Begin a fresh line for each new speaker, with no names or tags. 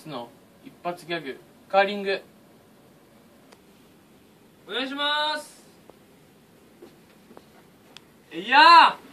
スの一発ギャグカーリング。お願いします。いやー！